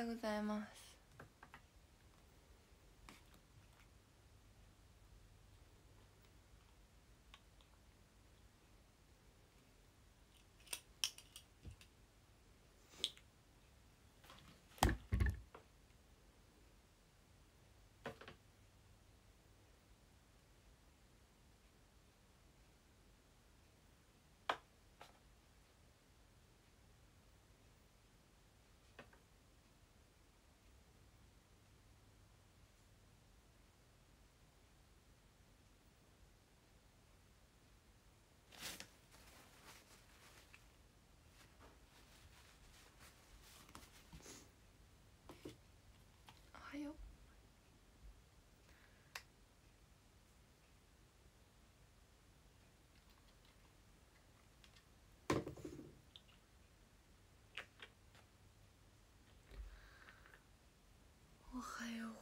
ようございます。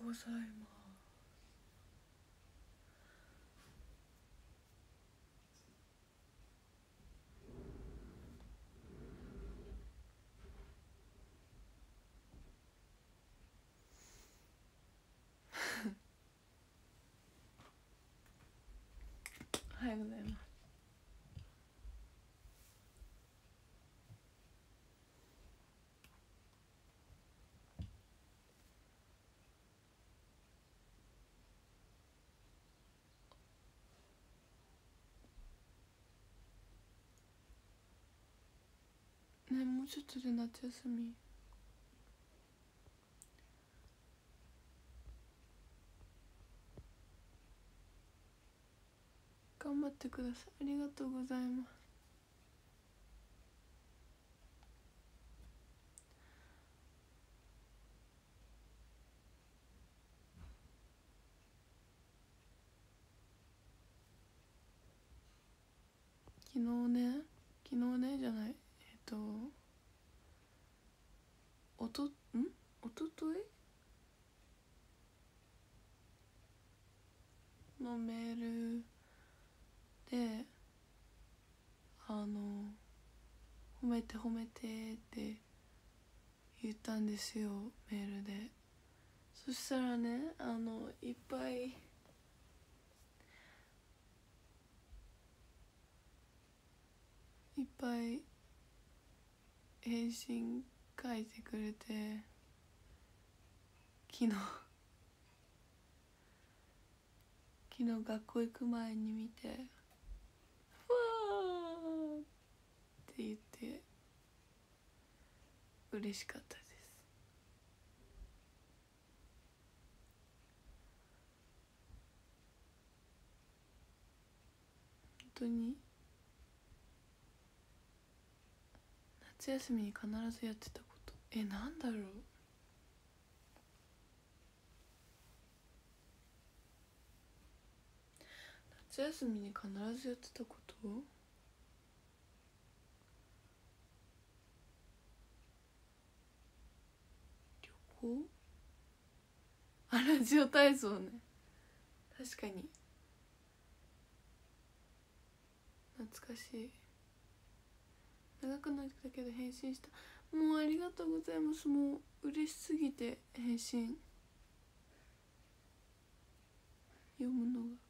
ございます。ねもうちょっとで夏休み。頑張ってください。ありがとうございます。昨日ね昨日ねじゃない？とおとん？おととい？のメールであの「褒めて褒めて」って言ったんですよメールで。そしたらねあのいっぱいいっぱい返信書いてくれて昨日昨日学校行く前に見て「わー!」って言って嬉しかったです本当に夏休みに必ずやってたこと。えなんだろう？夏休みに必ずやってたこと？旅行？あラジオ体操ね。確かに。懐かしい。長くなったけど返信した。もうありがとうございます。もう嬉しすぎて返信。読むのが。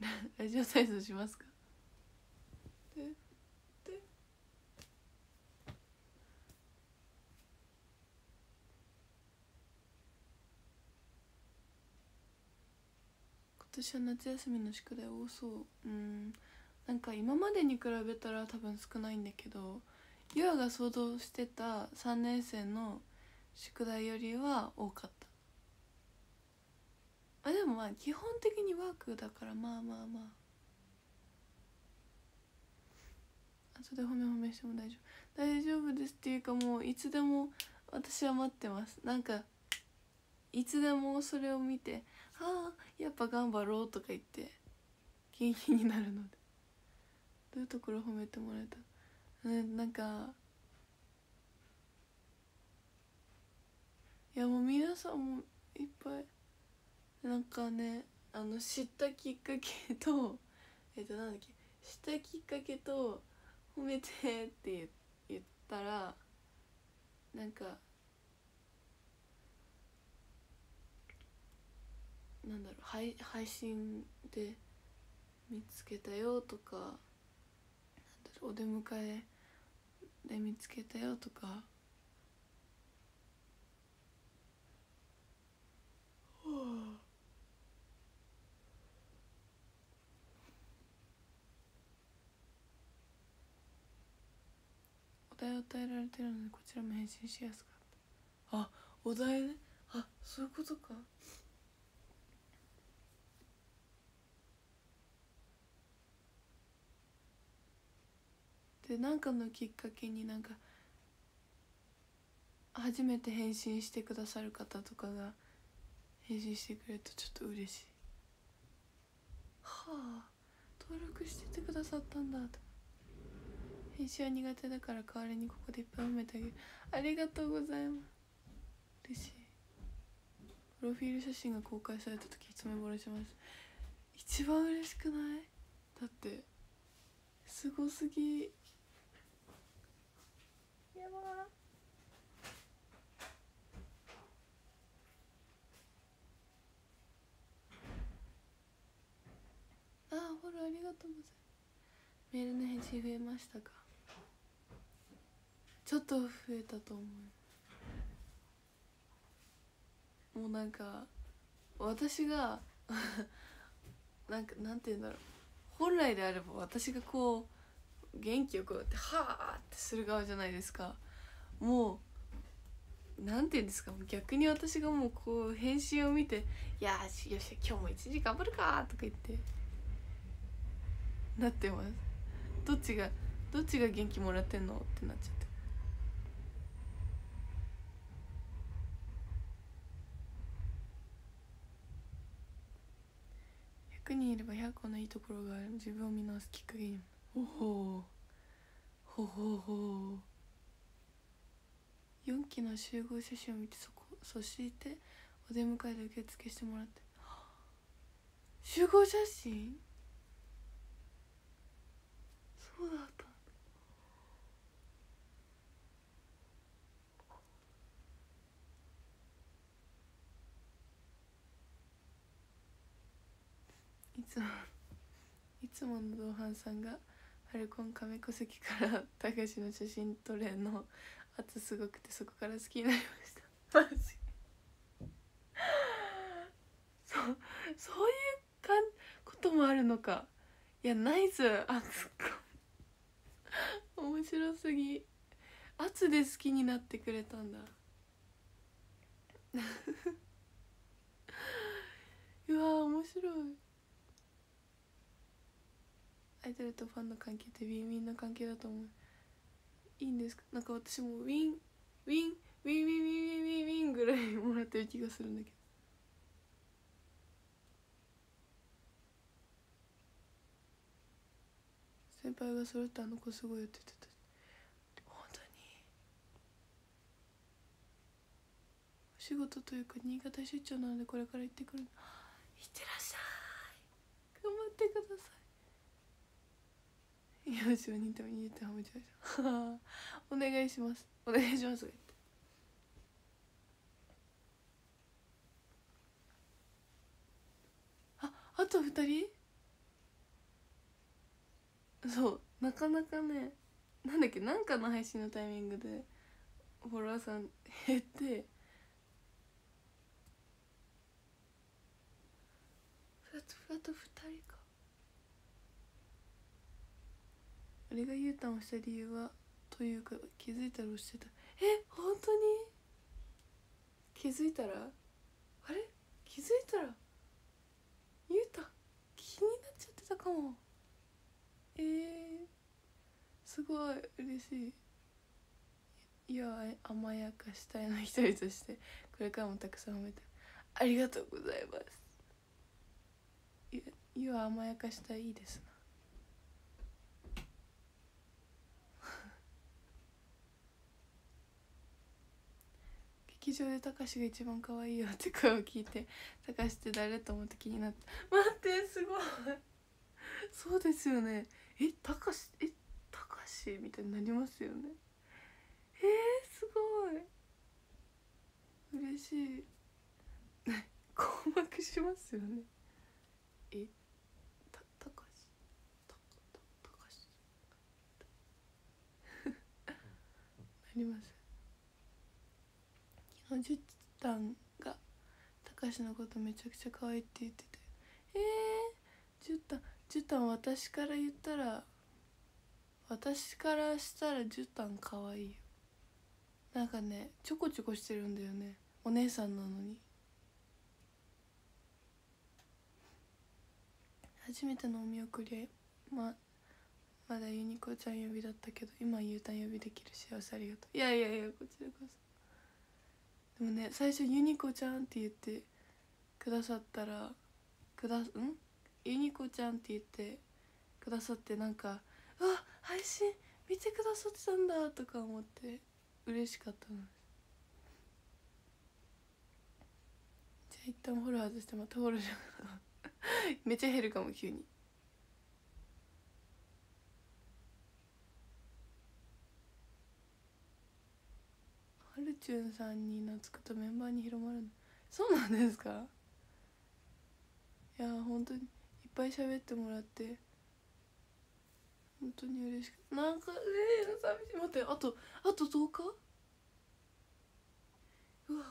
ラジオ体操しますかでで今年は夏休みの宿題多そう。うん。なんか今までに比べたら多分少ないんだけどゆあが想像してた3年生の宿題よりは多かった。あでもまあ基本的にワークだからまあまあまあ。後で褒め褒めしても大丈夫。大丈夫ですっていうかもういつでも私は待ってます。なんかいつでもそれを見て「あやっぱ頑張ろう」とか言って元気になるので。どういうところ褒めてもらえた？うんなんかいやもう皆さんもいっぱいなんかねあの知ったきっかけとえっとなんだっけしたきっかけと褒めてって言ったらなんかなんだろう配配信で見つけたよとかなんだろうお出迎えで見つけたよとか。お題を与えられてるのでこちらも返信しやすかった。あお題ね。あそういうことか。で何かのきっかけになんか初めて返信してくださる方とかが返信してくれるとちょっと嬉しい。はあ登録しててくださったんだと。編集は苦手だから代わりにここでいっぱい褒めてあげる。ありがとうございます。嬉しい。プロフィール写真が公開された時一目惚れします。一番嬉しくない？だってすごすぎ。やばあフォローありがとうございます。メールの返信増えましたか？ちょっと増えたと思う。もうなんか私が なんかなんて言うんだろう。本来であれば私がこう元気よくってはあってする側じゃないですか。もうなんて言うんですか。逆に私がもうこう返信を見て「いやよし今日も一時頑張るか」とか言ってなってます。どっちがどっちが元気もらってんのってなっちゃって。100人いれば100個のいいところがある自分を見直すきっかけにほほほほほう。4期の集合写真を見てそこそしてお出迎えで受付してもらって。集合写真？そうだった。いつもいつもの同伴さんがファルコン亀戸籍から たけしの写真撮れの圧すごくてそこから好きになりました。マジ？そうそういうかんこともあるのか。いやナイスあそっか面白すぎ。圧で好きになってくれたんだ。うわ面白い。アイドルとファンの関係ってウィンウィンの関係だと思う。いいんですか？なんか私もウィンウィンウィンウィンウィンウィンウィンぐらいもらってる気がするんだけど。先輩が揃ってあの子すごいよって言ってた。本当に。お仕事というか新潟出張なのでこれから行ってくる行ってらっしゃい。頑張ってください。よしおにいてもいいって褒めちゃうお願いします。お願いします。ああと二人そうなかなかねなんだっけなんかの配信のタイミングでフォロワーさん減ってあとあと2人かあれがゆうたんをした理由はというか気づいたら押してた。え本当に？気づいたら？あれ？気づいたら？ゆうた気になっちゃってたかも。えー、すごい嬉しい。いや甘やかしたいの一人として。これからもたくさん褒めて。ありがとうございます。いやいや甘やかしたいいですな。劇場でたかしが一番可愛いよって声を聞いてたかしって誰と思って気になって待ってすごい。そうですよね。えたかしえたかしみたいになりますよね。えー、すごい。嬉しい。困惑しますよね。えたたかしたたたかしなります昨日じゅったんがたかしのことめちゃくちゃ可愛いって言ってて。えー、じゅったんじゅったん私から言ったら私からしたらじゅったん可愛いよ。なんかねちょこちょこしてるんだよね。お姉さんなのに。初めてのお見送りままだユニコちゃん呼びだったけど今ゆうたん呼びできる幸せありがとう。いやいやいやこちらこそ。でもね最初ユニコちゃんって言ってくださったらくだん？ユニコちゃんって言ってくださってなんか「うわ配信見てくださってたんだ」とか思って嬉しかったの。じゃあ一旦フォロワーズしてまたフォローしよう。か なめっちゃ減るかも急に。はるちゅんさんに懐くとメンバーに広まるそうなんですか？いや本当にいっぱい喋ってもらって本当に嬉しくなんかえ、寂しい。待ってあとあと10日？うわ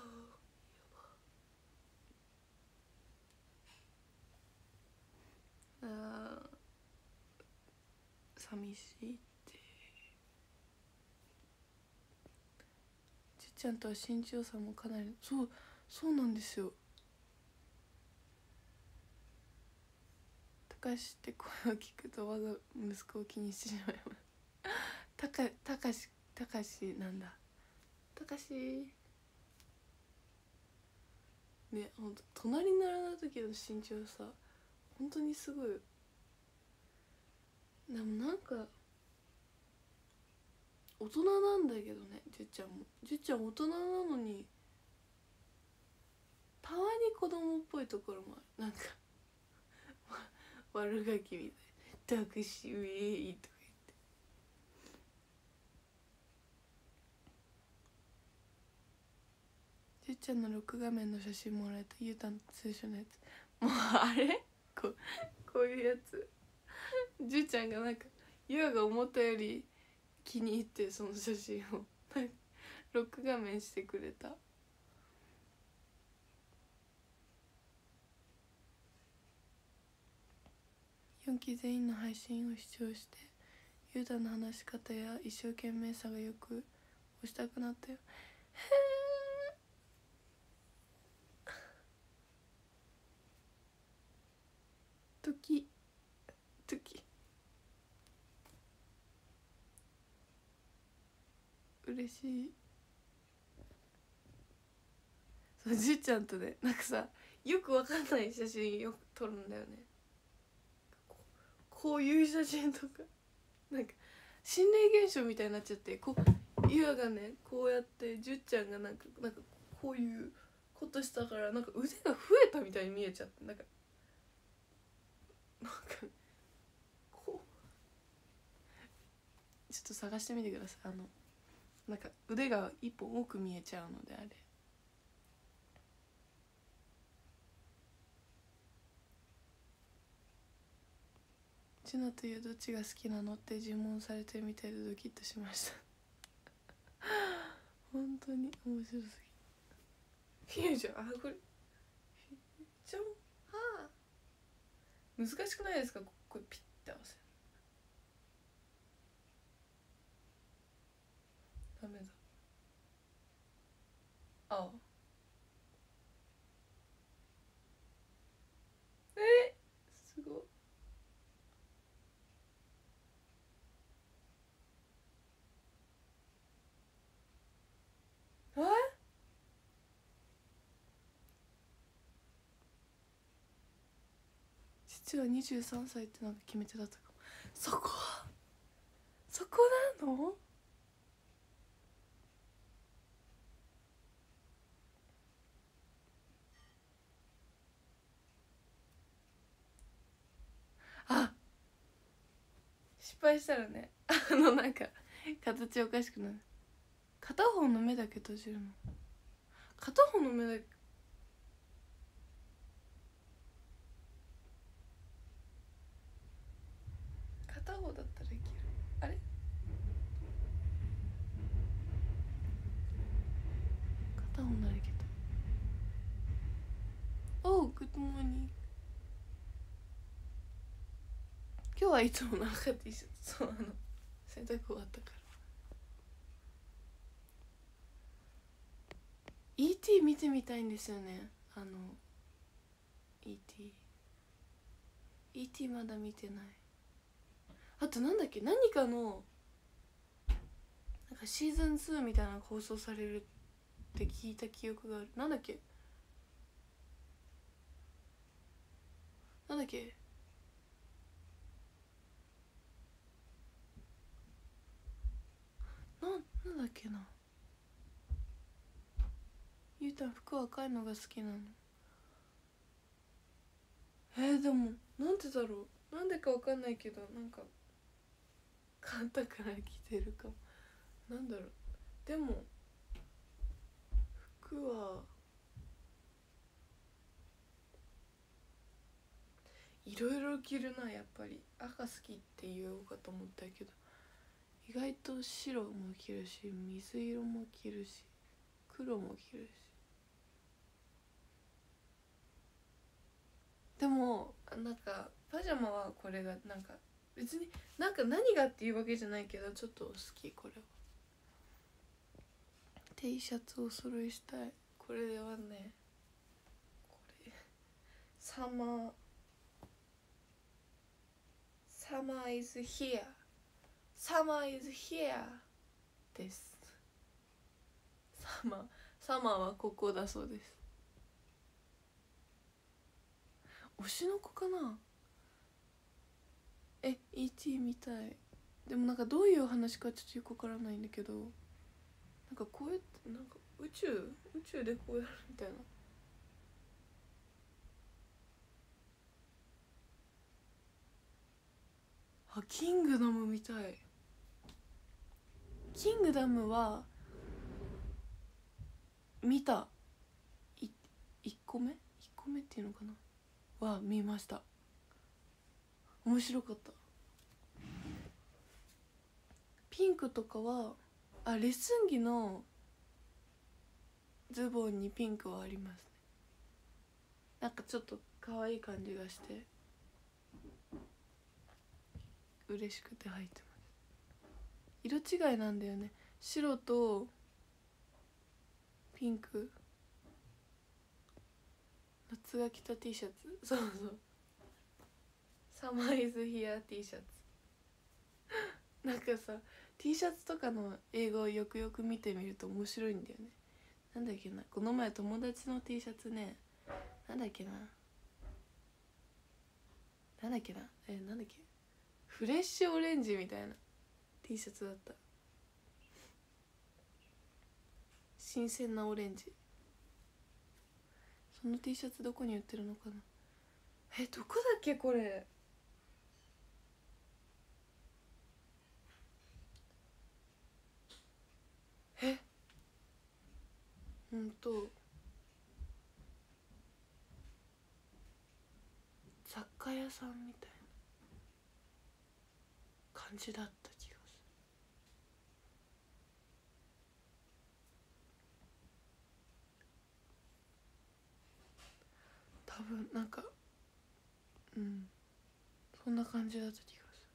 あ寂しいってちゃんとは身長差もかなりそうそうなんですよ。高しって声を聞くと我が息子を気にしてしまいます。たかたかしたかしなんだ。たかしねほんと隣に並んだ時の身長差本当にすごい。でもなんか大人なんだけどねじゅっちゃんも。じゅっちゃん大人なのにたまに子供っぽいところもある。なんか 悪ガキみたい「タクシーウェイ」とか言って。じゅっちゃんの録画面の写真もらえた。ゆうたん通称のやつ。もうあれ？こうこういうやつ。じゅうちゃんがなんかゆうが思ったより気に入ってその写真を。ロック画面してくれた。4期全員の配信を視聴してゆうたの話し方や一生懸命さがよく押したくなったよ。え 時時嬉しい。そうじいちゃんとねなんかさよくわかんない写真よく撮るんだよね。こういう写真とか。なんか心霊現象みたいになっちゃってこうゆがねこうやってじゅっちゃんがなんかなんかこういうことしたからなんか腕が増えたみたいに見えちゃってなんかなんかこうちょっと探してみてくださいあの。なんか腕が一本多く見えちゃうのであれ。チナというどっちが好きなのって尋問されてみてるドキッとしました。本当に面白すぎフュージョンあこれフュージョンはあ。難しくないですか？これピッて合わせるダメだ。あえ？すごい。え？父は23歳ってなんか決めてだったかも。そこそこなのあ敗したらねあのなんか形おかしくなる。片方の目だけ閉じるの。片方の目だけ。片方だったらいけるあれ片方ならいけたおう good morning今日はいつもの赤 T シャツそうあの洗濯終わったから ET 見てみたいんですよね。あの ET ET まだ見てない。あとなんだっけ？何かのなんかシーズン2みたいなのが放送されるって聞いた記憶がある。なんだっけ？なんだっけ？なんだっけな。ゆうたん服赤いのが好きなの。えー、でもなんでだろう。なんでかわかんないけどなんか肩から来てるか。もなんだろう。でも服はいろいろ着るなやっぱり。赤好きって言おうかと思ったけど。意外と白も着るし水色も着るし黒も着るし。でもなんかパジャマはこれがなんか別になんか何がっていうわけじゃないけどちょっと好きこれは。T シャツを揃いしたい。これではねこれ。サマーサマー is here ー is here です。サマーサマーはここだそうです。推しの子かな？え ET みたい。でもなんかどういう話かちょっとよくわからないんだけど。なんかこうやってなんか宇宙宇宙でこうやるみたいな。あキングダムみたい。キングダムは見た。い1個目 ?1 個目っていうのかな？は見ました。面白かった。ピンクとかはあレッスン着のズボンにピンクはありますね。なんかちょっと可愛い感じがして嬉しくて履いてます。色違いなんだよね。白とピンク。夏が着た T シャツ。そうそう。サマーイズヒア T シャツ。なんかさ T シャツとかの英語をよくよく見てみると面白いんだよね。なんだっけな。この前友達の T シャツね。なんだっけな。なんだっけな。えなんだっけ。フレッシュオレンジみたいな。T シャツだった。新鮮なオレンジ。その T シャツどこに売ってるのかな？えどこだっけこれ？え？ほんと。雑貨屋さんみたいな感じだった気がする多分なんかうん。そんな感じだった気がする。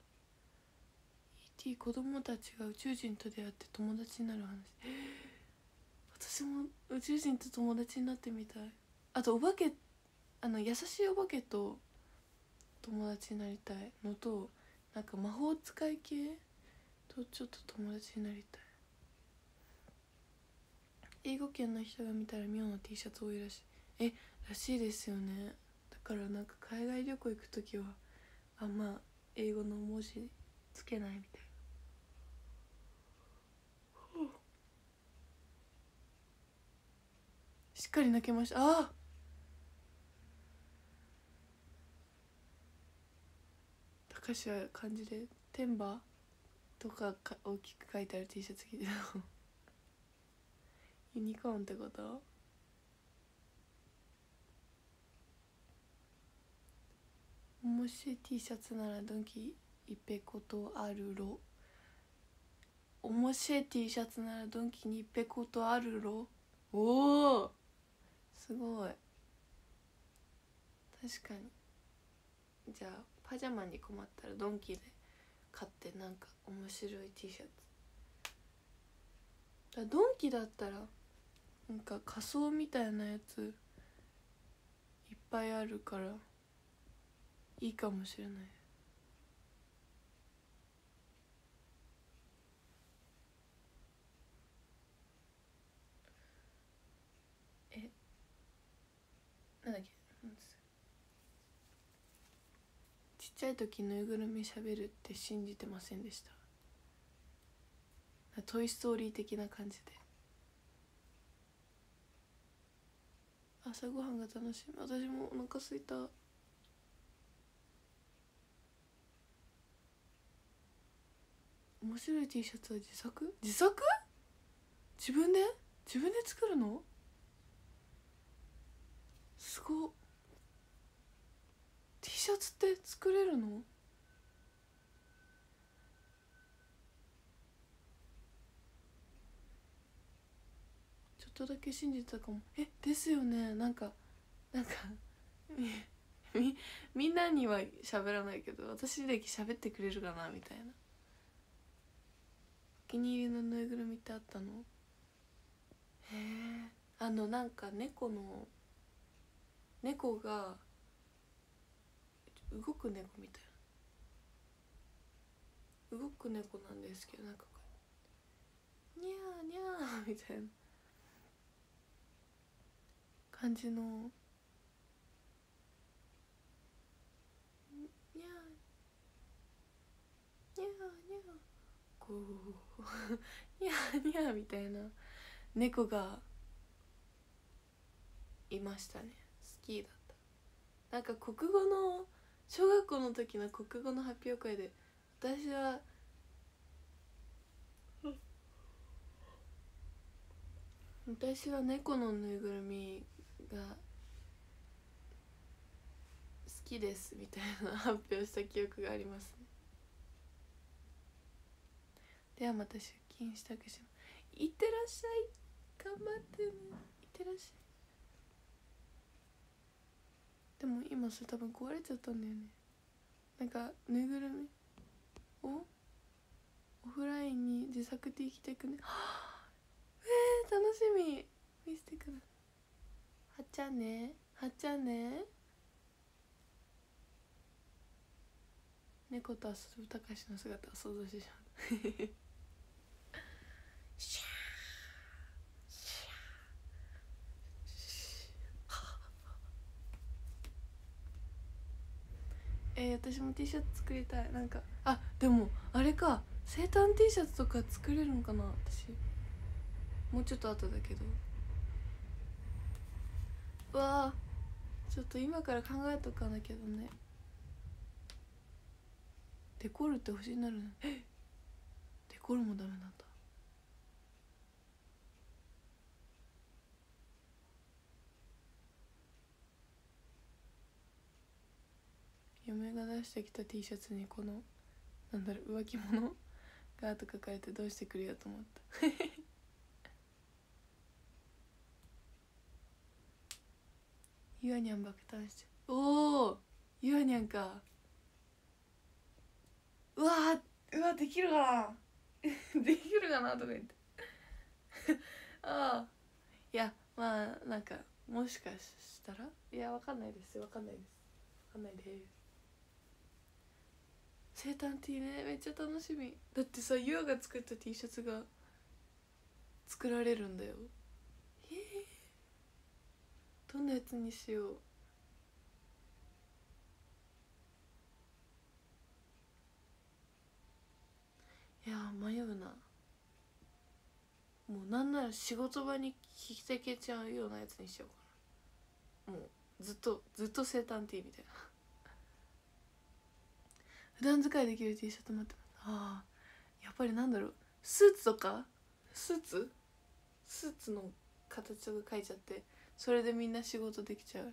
E.T. 子供たちが宇宙人と出会って友達になる話。私も宇宙人と友達になってみたい。あとお化けあの優しいお化けと友達になりたいのとなんか魔法使い系とちょっと友達になりたい。英語圏の人が見たら妙な T シャツ多いらしい。えらしいですよね。だからなんか海外旅行行く時はあんま英語の文字つけないみたいな。しっかり泣けました。ああ高しは漢字で「天馬とかか大きく書いてある T シャツ着てるの。ユニコーンってこと？もし T シャツならドンキいっぺことあるろ。おもしえ T シャツならドンキにいっぺことあるろ。おお。すごい。確かに。じゃあパジャマに困ったらドンキで買ってなんか面白い T シャツ。だドンキだったらなんか仮装みたいなやついっぱいあるから。いいかもしれない。えなんだっけ？ちっちゃい時ぬいぐるみしゃべるって信じてませんでした。トイ・ストーリー的な感じで。朝ごはんが楽しみ私もお腹すいた。面白い T シャツは自作？自作？自分で？自分で作るの？すごっ。T シャツって作れるの？ちょっとだけ信じたかも。えですよね。なんかなんかみみんなには喋らないけど私だけ喋ってくれるかな？みたいな。気に入りのぬいぐるみってあったの？へえあのなんか猫の猫が動く猫みたいな。動く猫なんですけどなんかこうにゃーにゃーみたいな。感じの。にゃーにゃーにゃー。こうにゃーにゃーみたいな。猫がいましたね。好きだった。なんか国語の小学校の時の国語の発表会で私は私は猫のぬいぐるみが好きですみたいな発表した記憶がありますねではまた出勤したくします。いってらっしゃい。頑張ってね。いってらっしゃい。でも今それ多分壊れちゃったんだよね。なんかぬいぐるみをオフラインに自作できてくね。えー、楽しみ。見せてくるはっちゃんね。はっちゃんね。猫と遊ぶたかしの姿を想像してしまう シャーシャーえー、私も T シャツ作りたい。なんかあでもあれか。生誕 T シャツとか作れるのかな私。もうちょっと後だけど。わあちょっと今から考えとかなきゃだね。デコルって欲しいなるのえデコルもダメなんだ。嫁が出してきた T シャツにこのなんだろう浮気者がと書かれてどうしてくれよと思った？ゆあにゃん爆誕しちゃうおおゆあにゃんか。うわうわできるかな？できるかなとか言って。ああいやまあなんかもしかしたら？いやわかんないです。わかんないです。わかんないです。生誕 T ねめっちゃ楽しみ。だってさゆあが作った T シャツが作られるんだよ。ええどんなやつにしよう。いや迷うな。もうなんなら仕事場に着てけちゃうようなやつにしようかな。もうずっとずっと生誕 T みたいな。普段使いできる T シャツ持ってます。あやっぱりなんだろう。スーツとか？スーツ？スーツの形とか書いちゃってそれでみんな仕事できちゃう。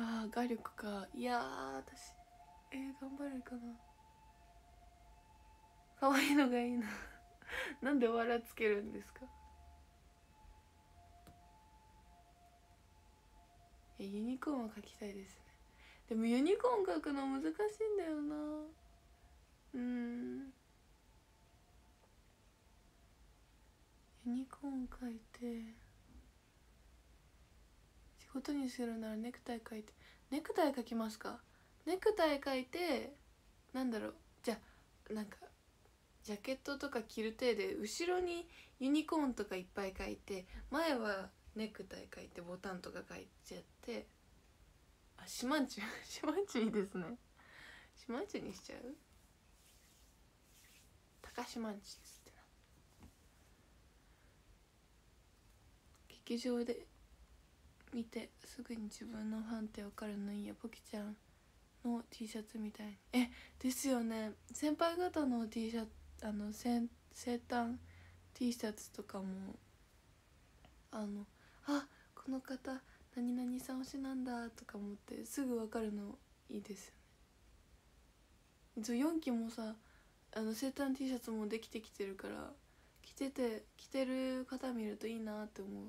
ああ画力か。いや私えー、頑張れるかな。可愛いのがいいな。なんで笑つけるんですか？ユニコーンは描きたいですね。でもユニコーン描くの難しいんだよな。うん。ユニコーン描いて仕事にするならネクタイ描いて。ネクタイ描きますか？ネクタイ描いてなんだろう。じゃあなんかジャケットとか着る体で後ろにユニコーンとかいっぱい描いて前はネクタイ描いてボタンとか描いちゃってあシマンチュシマンチュいいですね。シマンチュにしちゃう？高シマンチュですってな。劇場で見てすぐに自分のファンって分かるのいいやポキちゃんの T シャツみたいに。えですよね。先輩方の T シャツあの生誕 T シャツとかもあのあこの方何々さん推しなんだとか思ってすぐ分かるのいいですよね。4期もさあの生誕 T シャツもできてきてるから着てて着てる方見るといいなって思う。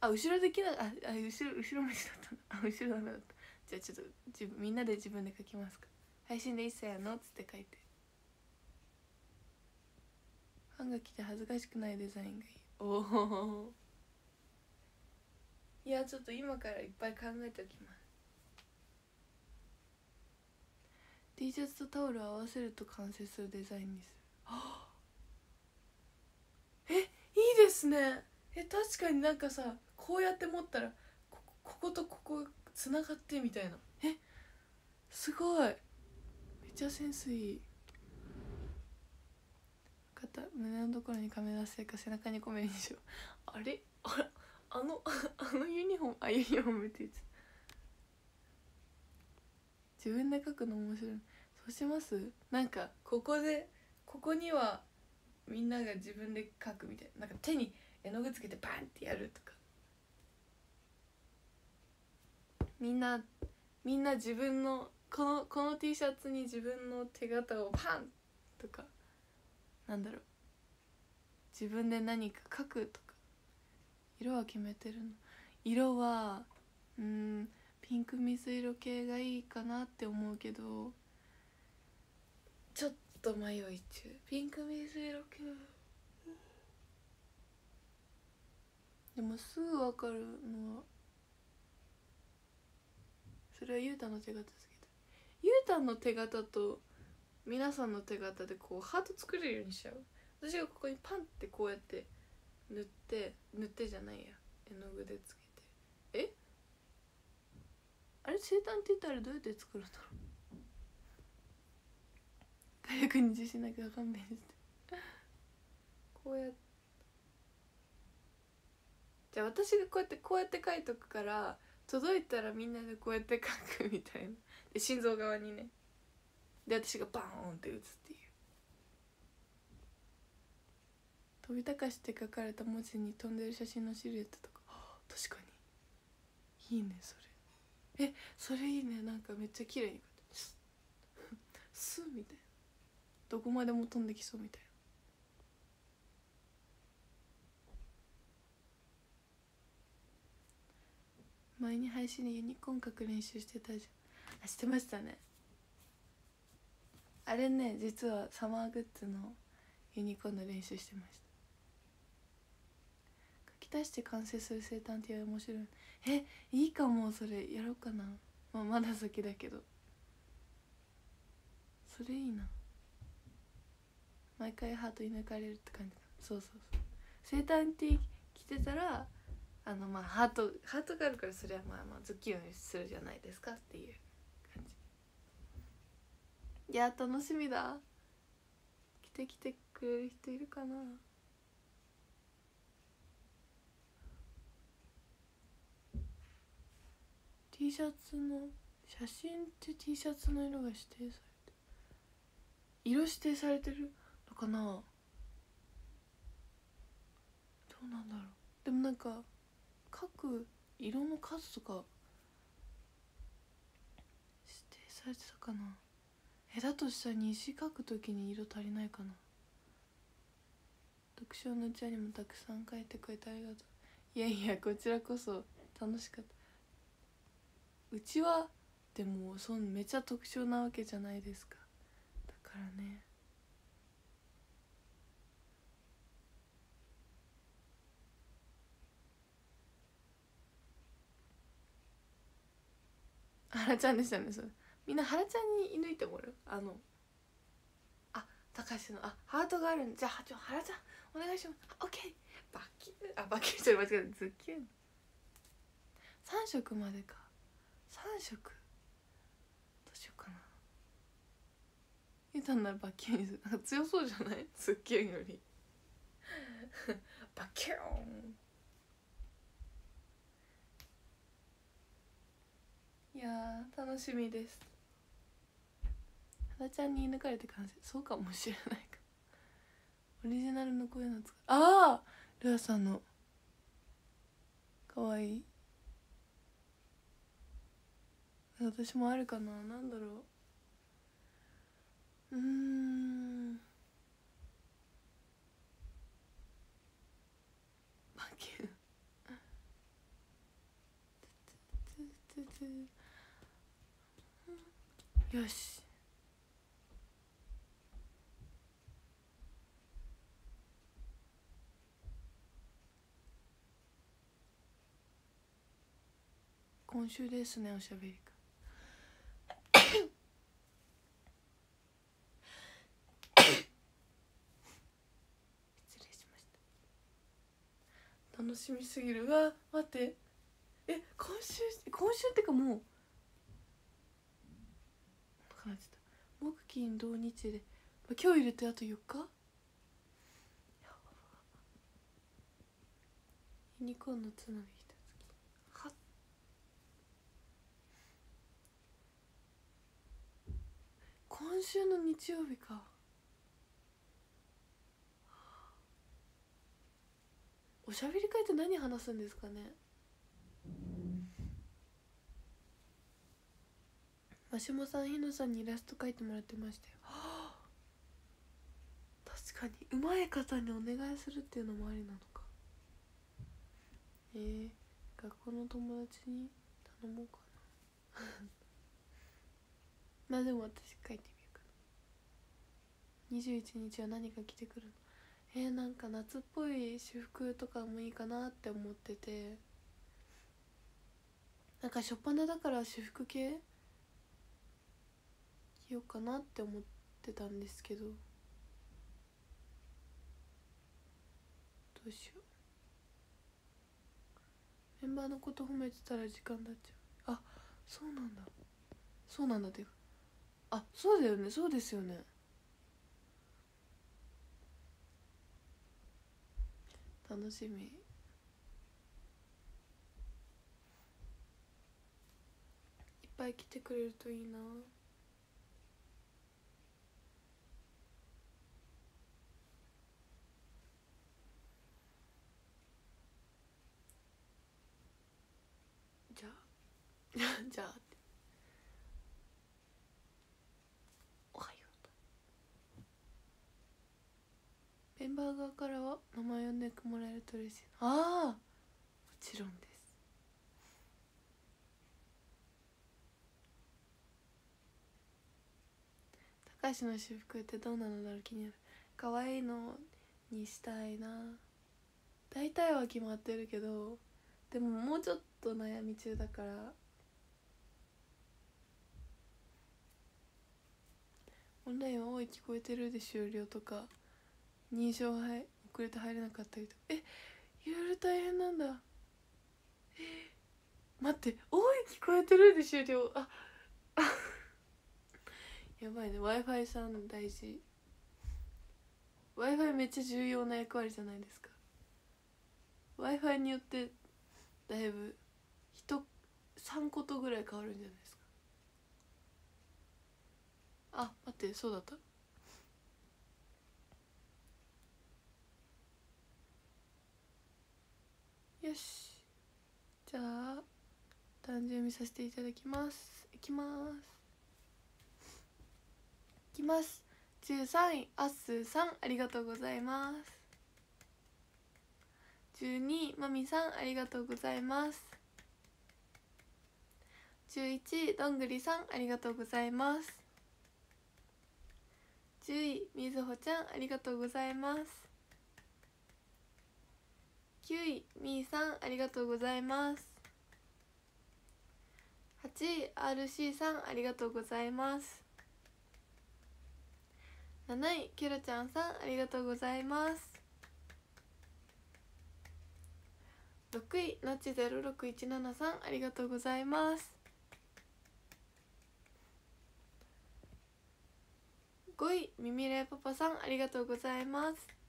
あ後ろできなああ後ろ後ろ向きだったあ後ろダメだった。じゃあちょっと自分みんなで自分で書きますか。配信で一切やのっつって書いて。ファンが来て恥ずかしくないデザインがいい。おおいやちょっと今からいっぱい考えておきます。T シャツとタオルを合わせると完成するデザインにす。るえいいですね。え確かになんかさこうやって持ったらここことここつながってみたいな。えすごい。めっちゃセンスいい。肩胸のところにカメラ製か背中に込めるにしよう。あれ？あ らあの あのユニフォームあユニフォームって言って自分で描くの面白い。そうします？なんかここでここにはみんなが自分で描くみたいな。なんか手に絵の具つけてバンってやるとか。みんなみんな自分のこのこの T シャツに自分の手形をパンとか。なんだろう。自分で何か書くとか。色は決めてるの。色はうんピンク水色系がいいかなって思うけどちょっと迷い中。ピンク水色系。でもすぐ分かるのはそれはゆうたの手形ですけど。ゆうたの手形と皆さんの手形でこうハート作れるようにしちゃう。私がここにパンってこうやって塗って塗ってじゃないや。絵の具でつけて。え？あれ？生誕って言ったらどうやって作るんだろう？火薬に自信なきゃ勘弁してこうやって。じゃあ私がこうやってこうやって書いとくから届いたらみんなでこうやって書くみたいな。で心臓側にね。で私がバーンって打つっていう。飛び高しって書かれた文字に飛んでる写真のシルエットとか。確かに。いいねそれ。えそれいいね。なんかめっちゃ綺麗にスッスッみたいな。どこまでも飛んできそうみたいな。前に配信でユニコーン描く練習してたじゃん。あしてましたね。あれね実はサマーグッズのユニコーンの練習してました。き足して完成する生誕って面白い。えいいかもそれやろうかな、まあ、まだ先だけど。それいいな。毎回ハートに抜かれるって感じそうそうそう。生誕って着てたらあのまあハートハートがあるからそれはまあまあズッキュンするじゃないですかっていう感じ。いや楽しみだ。来て来てくれる人いるかな。T シャツの写真って T シャツの色が指定されて色指定されてるのかな？どうなんだろう。でもなんか各色の数とか指定されてたかな？えだとしたら虹書く時に色足りないかな？読書の茶にもたくさん書いてくれてありがとう。いやいやこちらこそ楽しかった。うちはでもそんめっちゃ特徴なわけじゃないですか。だからね。原ちゃんでしたねそれ。みんな原ちゃんに射抜いてもらう？あのあ高橋のあハートがあるん。じゃあちょ原ちゃんお願いします。オッケー。バキューあバキューちょっと間違えた。ズッキュン。3色までか。3色。どうしようかな。ゆたんならバキューにする強そうじゃない？ズッキュンより。バキューン。いや楽しみです。原ちゃんに抜かれて完成そうかもしれないか。オリジナルの声の使いああルアさんの。かわいい。私もあるかな。なんだろう。うん。バキューよし。今週ですねおしゃべり失礼しました楽しみすぎる。うわ待って。え今週今週ってかもうかなってた。木金土日で。今日入れてあと4日？ユニコーンのつなぎ一つは今週の日曜日か。おしゃべり会って何話すんですかね？マシモさんひのさんにイラスト描いてもらってましたよ。確かに。うまい方にお願いするっていうのもありなのか。えー、学校の友達に頼もうかな。まあでも私書いてみようかな。21日は何か着てくるの？えー、なんか夏っぽい私服とかもいいかなって思ってて。なんか初っ端だから私服系？着ようかなって思ってたんですけど。どうしよう。メンバーのこと褒めてたら時間経っちゃう。あそうなんだ。そうなんだっていうか。あそうだよね。そうですよね。楽しみ。いっぱい来てくれるといいな。じゃあ。じゃあっておはようメンバー側からは名前呼んでもらえると嬉しい。ああもちろんです。高橋の私服ってどうなのだろう気になる。可愛いのにしたいな。大体は決まってるけどでももうちょっと悩み中だから。オンラインは多い聞こえてるで終了とか。認証はい遅れて入れなかったりとか。えいろいろ大変なんだ。え待って多い聞こえてるで終了ああ やばいね。w i f i さん大事。w i f i めっちゃ重要な役割じゃないですか。w i f i によってだいぶ人3 3ことぐらい変わるんじゃないですか。あ待ってそうだった。よし。じゃあ誕生日させていただきます。いきます。いきます。13位あっすーさんありがとうございます。12位まみさんありがとうございます。11位どんぐりさんありがとうございます。10位みずほちゃんありがとうございます。9位みーさんありがとうございます。8位 RC さんありがとうございます。7位ケロちゃんさんありがとうございます。6位のち0617さんありがとうございます。5位みみれパパさんありがとうございます。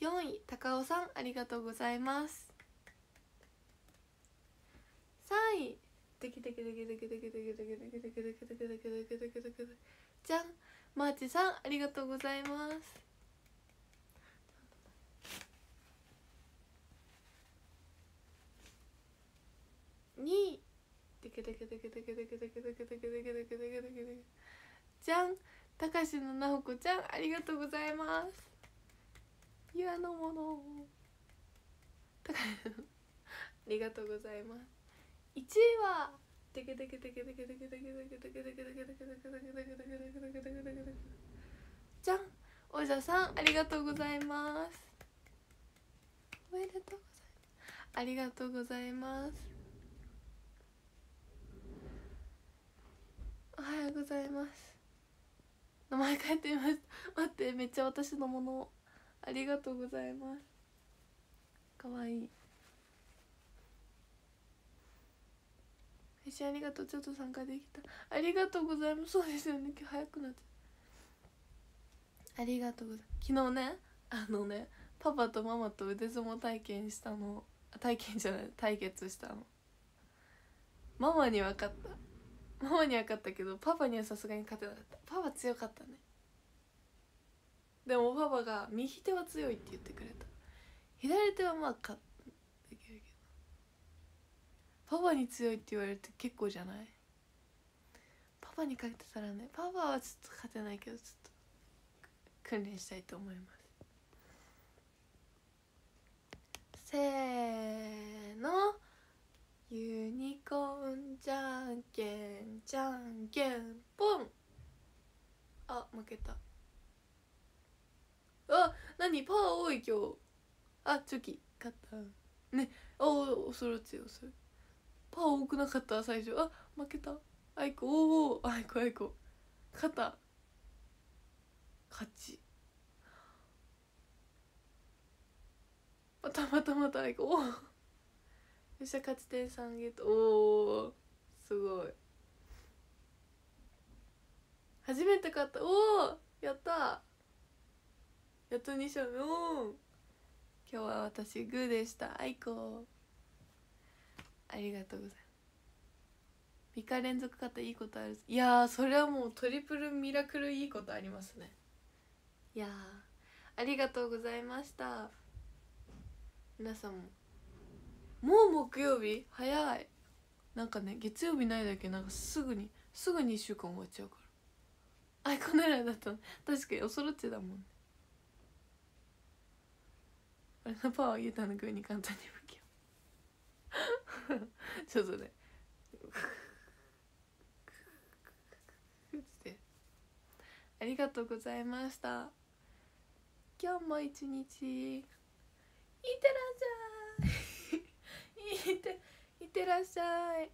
4位高尾さんありがとうございます。3位じゃんマーチさんありがとうございます2位じゃんたかしのなほこちゃんありがとうございますゆあのものたかありがとうございます。1位はテケテケテケテケテケテケテケテケテケテケテケテケテケテケテケテケテケテケテケじゃんおじゃさんありがとうございますおめでとうございますありがとうございますおはようございます名前書いてみます待ってめっちゃ私のものありがとうございます。かわいい。配信ありがとう。ちょっと参加できた。ありがとうございます。そうですよね。今日早くなっちゃうありがとうございます。昨日ねあのねパパとママと腕相撲体験したの。体験じゃない。対決したの。ママには勝った。ママには勝ったけどパパにはさすがに勝てなかった。パパ強かったね。でもパパが右手は強いって言ってくれた。左手はまあ勝パパに強いって言われて結構じゃない？パパにかけてたらねパパはちょっと勝てないけどちょっと訓練したいと思います。せーの。ユニコーンじゃんけんじゃんけんぽんあ負けた。あ何？パワー多い今日。あチョキ。勝った。ね。おおそれ強いそれパー多くなかった最初。あ負けた。あいこ。おおあいこあいこ。勝った。勝ち。またまたまたあいこ。おおよっしゃ勝ち点3ゲット。おおすごい。初めて勝った。おおやったやっと2勝目。今日は私グーでした。あいこありがとうございます。3日連続勝ったいいことあるいやそれはもうトリプルミラクルいいことありますね。いやありがとうございました。皆さんも。もう木曜日？早い。なんかね月曜日ないだけなんかすぐにすぐに1週間終わっちゃうから。アイコン狙いだった確かにおそろっちだもんね。俺のパワーを言うたのグーに簡単に ちょっとね。ありがとうございました。今日も一日。いってらっしゃい。いっていってらっしゃい。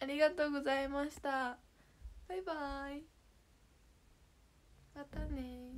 ありがとうございました。バイバイ。またね